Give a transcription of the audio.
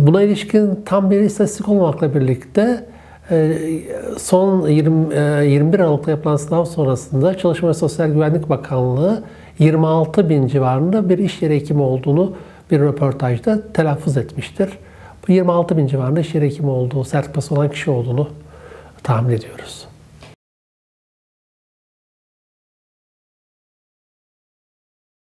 Buna ilişkin tam bir istatistik olmakla birlikte e, son 20, 21 e, Aralık'ta yapılan sınav sonrasında Çalışma ve Sosyal Güvenlik Bakanlığı 26 bin civarında bir iş yeri hekimi olduğunu bir röportajda telaffuz etmiştir. Bu 26 bin civarında iş yeri hekimi olduğu, sertifikası olan kişi olduğunu tahmin ediyoruz.